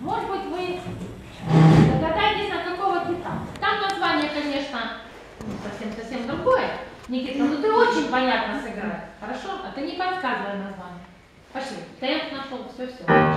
Может быть, вы догадаетесь, на какого кита. Там название, конечно, ну, совсем-совсем другое. Никита, ну ты очень понятно сыграл. Хорошо? А ты не подсказывай название. Пошли. Темп нашел, все-все.